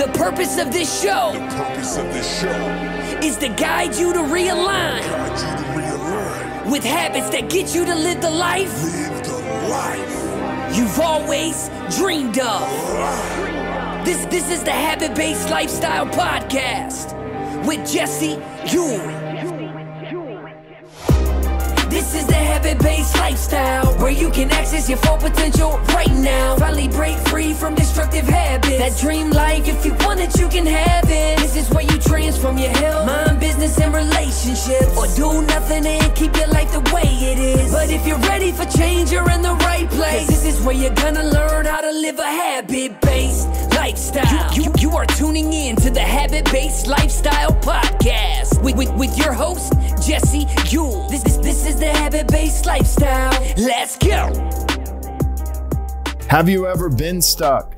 The purpose of this show The purpose of this show is to guide you to realign guide you to realign, with habits that get you to live the life live the life. you've always dreamed of. This this is the Habit Based Lifestyle Podcast with Jesse Ewell. This is the habit based lifestyle where you can access your full potential right now. Finally break free from destructive habits. That dream life, if you want it, you can have it. This is where you transform your health, mind, business, and relationships. Or do nothing and keep your life the way it is. But if you're ready for change, you're in the right place. Cause This is where you're gonna learn how to live a habit based lifestyle. You, you, tuning in to the Habit Based Lifestyle Podcast with, with, with your host, Jesse Ewell. This, this, this is the Habit Based Lifestyle. Let's go. Have you ever been stuck?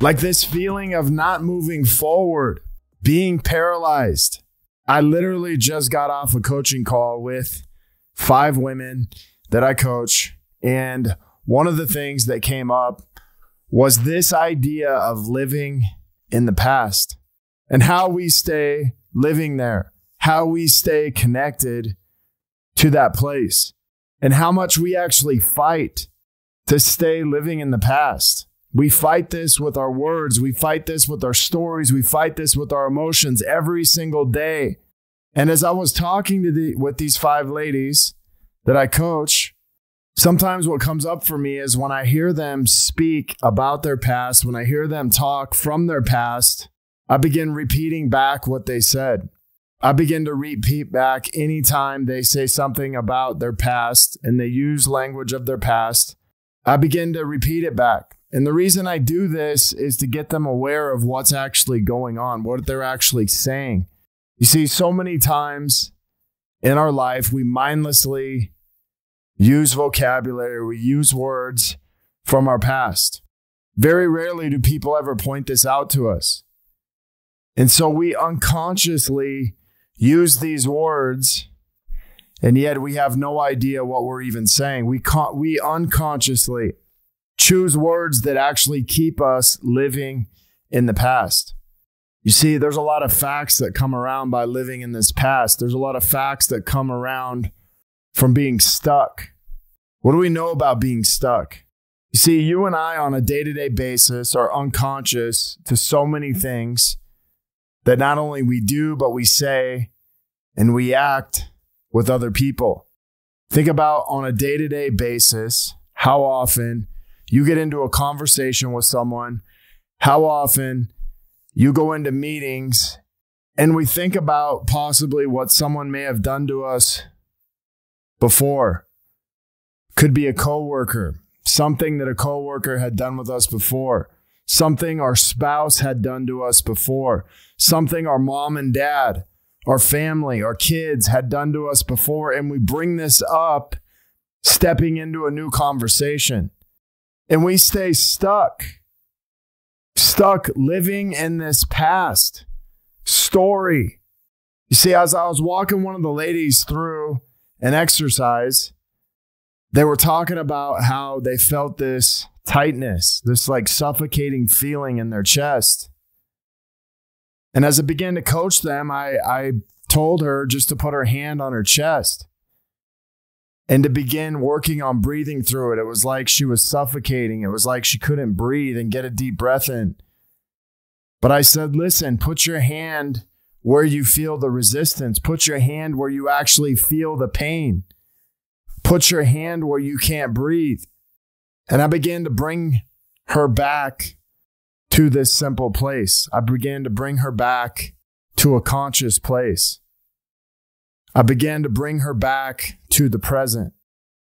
Like this feeling of not moving forward, being paralyzed. I literally just got off a coaching call with five women that I coach. And one of the things that came up was this idea of living in the past and how we stay living there, how we stay connected to that place, and how much we actually fight to stay living in the past. We fight this with our words. We fight this with our stories. We fight this with our emotions every single day. And as I was talking to the, with these five ladies that I coach, sometimes what comes up for me is when I hear them speak about their past, when I hear them talk from their past, I begin repeating back what they said. I begin to repeat back anytime they say something about their past and they use language of their past. I begin to repeat it back. And the reason I do this is to get them aware of what's actually going on, what they're actually saying. You see, so many times in our life, we mindlessly use vocabulary, we use words from our past. Very rarely do people ever point this out to us. And so we unconsciously use these words and yet we have no idea what we're even saying. We con- we unconsciously choose words that actually keep us living in the past. You see, there's a lot of facts that come around by living in this past. There's a lot of facts that come around from being stuck. What do we know about being stuck? You see, you and I on a day to day basis are unconscious to so many things that not only we do, but we say and we act with other people. Think about on a day to day basis how often you get into a conversation with someone, how often you go into meetings, and we think about possibly what someone may have done to us before. Could be a coworker, something that a coworker had done with us before, something our spouse had done to us before, something our mom and dad our family, our kids had done to us before, and we bring this up stepping into a new conversation. And we stay stuck, stuck living in this past story. You see, as I was walking one of the ladies through an exercise, they were talking about how they felt this tightness, this like suffocating feeling in their chest. And as I began to coach them, I, I told her just to put her hand on her chest and to begin working on breathing through it. It was like she was suffocating. It was like she couldn't breathe and get a deep breath in. But I said, listen, put your hand where you feel the resistance, put your hand where you actually feel the pain, put your hand where you can't breathe. And I began to bring her back to this simple place. I began to bring her back to a conscious place. I began to bring her back to the present.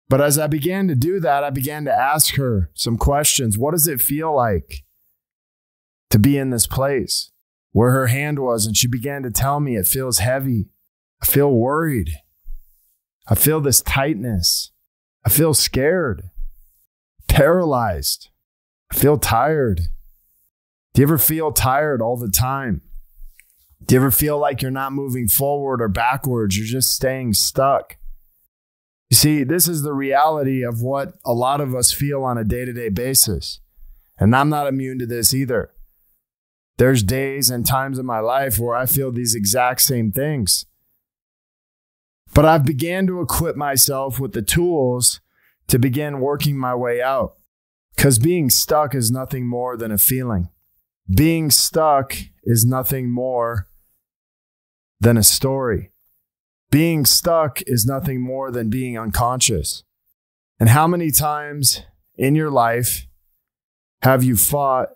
But as I began to do that, I began to ask her some questions. What does it feel like to be in this place where her hand was? And she began to tell me it feels heavy. I feel worried. I feel this tightness. I feel scared, paralyzed. I feel tired. Do you ever feel tired all the time? Do you ever feel like you're not moving forward or backwards? You're just staying stuck. You see, this is the reality of what a lot of us feel on a day to day basis. And I'm not immune to this either. There's days and times in my life where I feel these exact same things. But I've began to equip myself with the tools to begin working my way out. Because being stuck is nothing more than a feeling. Being stuck is nothing more than a story. Being stuck is nothing more than being unconscious. And how many times in your life have you fought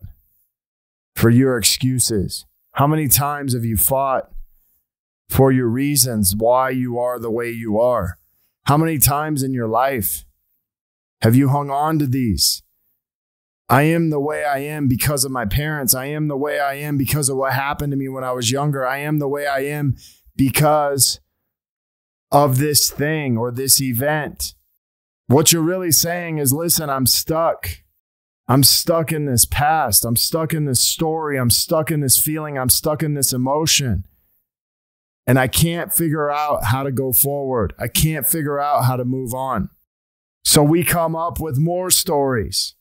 for your excuses? How many times have you fought for your reasons why you are the way you are? How many times in your life have you hung on to these? I am the way I am because of my parents. I am the way I am because of what happened to me when I was younger. I am the way I am because of this thing or this event. What you're really saying is listen, I'm stuck. I'm stuck in this past. I'm stuck in this story. I'm stuck in this feeling. I'm stuck in this emotion. And I can't figure out how to go forward. I can't figure out how to move on. So we come up with more stories.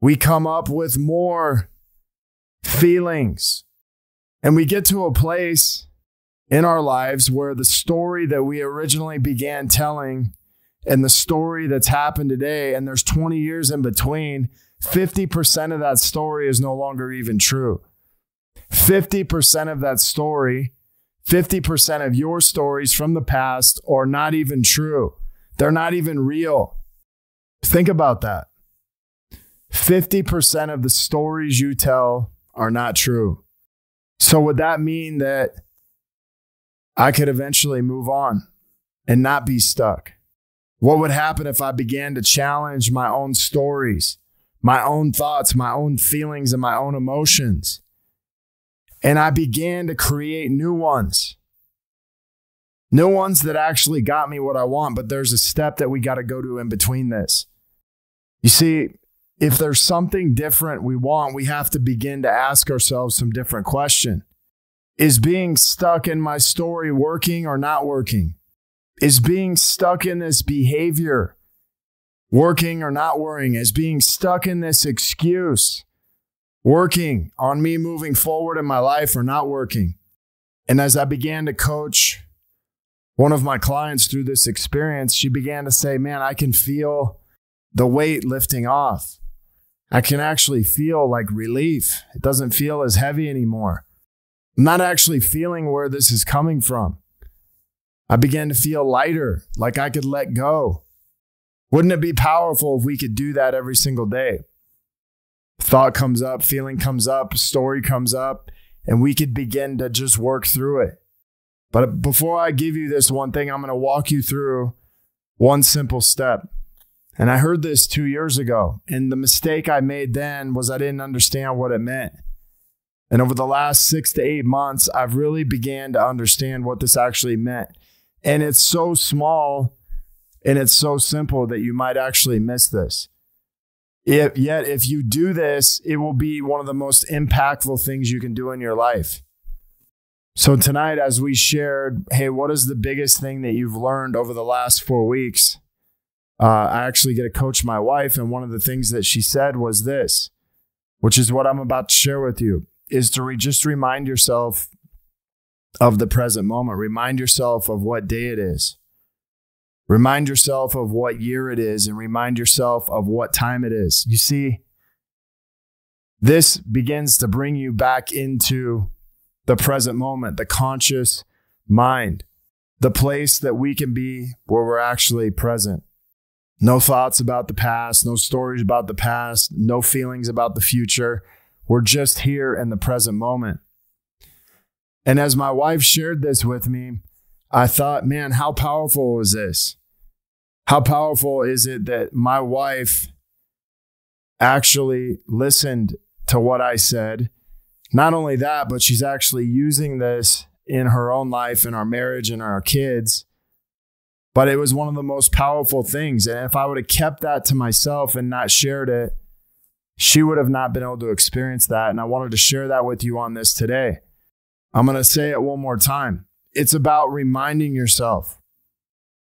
We come up with more feelings. And we get to a place in our lives where the story that we originally began telling and the story that's happened today, and there's 20 years in between, 50% of that story is no longer even true. 50% of that story, 50% of your stories from the past are not even true. They're not even real. Think about that. 50% of the stories you tell are not true. So, would that mean that I could eventually move on and not be stuck? What would happen if I began to challenge my own stories, my own thoughts, my own feelings, and my own emotions? And I began to create new ones. New ones that actually got me what I want, but there's a step that we got to go to in between this. You see, if there's something different we want, we have to begin to ask ourselves some different question. Is being stuck in my story working or not working? Is being stuck in this behavior working or not working? Is being stuck in this excuse working on me moving forward in my life or not working? And as I began to coach one of my clients through this experience, she began to say, Man, I can feel the weight lifting off. I can actually feel like relief. It doesn't feel as heavy anymore. I'm not actually feeling where this is coming from. I began to feel lighter, like I could let go. Wouldn't it be powerful if we could do that every single day? Thought comes up, feeling comes up, story comes up, and we could begin to just work through it. But before I give you this one thing, I'm going to walk you through one simple step. And I heard this two years ago. And the mistake I made then was I didn't understand what it meant. And over the last six to eight months, I've really began to understand what this actually meant. And it's so small and it's so simple that you might actually miss this. If, yet, if you do this, it will be one of the most impactful things you can do in your life. So, tonight, as we shared, hey, what is the biggest thing that you've learned over the last four weeks? uh, I actually get to coach my wife, and one of the things that she said was this, which is what I'm about to share with you, is to re- just remind yourself of the present moment. Remind yourself of what day it is. Remind yourself of what year it is, and remind yourself of what time it is. You see, this begins to bring you back into the present moment, the conscious mind, the place that we can be where we're actually present. No thoughts about the past, no stories about the past, no feelings about the future. We're just here in the present moment. And as my wife shared this with me, I thought, man, how powerful is this? How powerful is it that my wife actually listened to what I said? Not only that, but she's actually using this in her own life, in our marriage, and our kids but it was one of the most powerful things. And if I would have kept that to myself and not shared it, she would have not been able to experience that. And I wanted to share that with you on this today. I'm going to say it one more time. It's about reminding yourself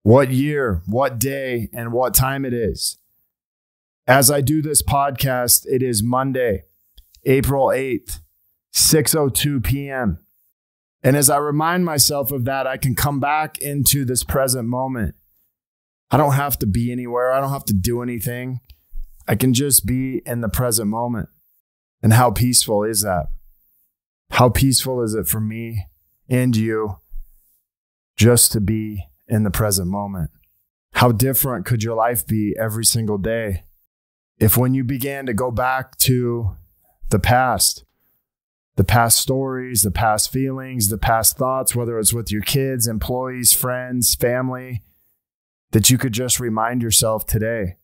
what year, what day, and what time it is. As I do this podcast, it is Monday, April 8th, 6:02 p.m. And as I remind myself of that, I can come back into this present moment. I don't have to be anywhere. I don't have to do anything. I can just be in the present moment. And how peaceful is that? How peaceful is it for me and you just to be in the present moment? How different could your life be every single day if when you began to go back to the past, the past stories, the past feelings, the past thoughts, whether it's with your kids, employees, friends, family, that you could just remind yourself today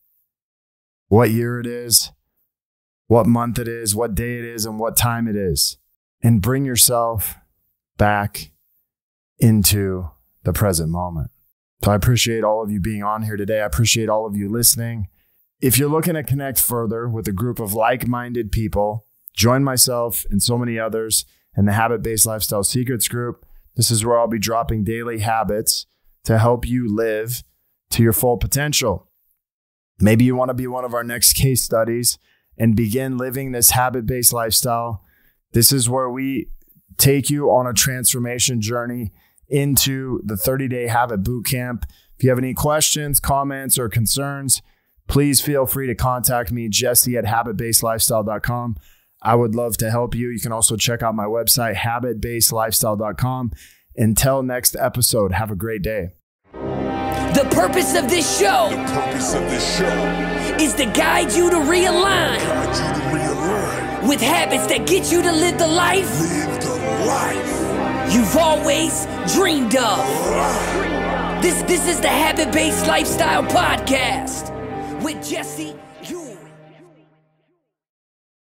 what year it is, what month it is, what day it is, and what time it is, and bring yourself back into the present moment. So I appreciate all of you being on here today. I appreciate all of you listening. If you're looking to connect further with a group of like minded people, Join myself and so many others in the Habit Based Lifestyle Secrets group. This is where I'll be dropping daily habits to help you live to your full potential. Maybe you want to be one of our next case studies and begin living this habit based lifestyle. This is where we take you on a transformation journey into the 30 day habit boot camp. If you have any questions, comments, or concerns, please feel free to contact me, jesse at habitbasedlifestyle.com. I would love to help you. You can also check out my website, habitbasedlifestyle.com. Until next episode, have a great day. The purpose of this show, The purpose of this show is to guide you to realign guide you to realign, with habits that get you to live the life live the life. You've always dreamed of. This this is the Habit Based Lifestyle Podcast with Jesse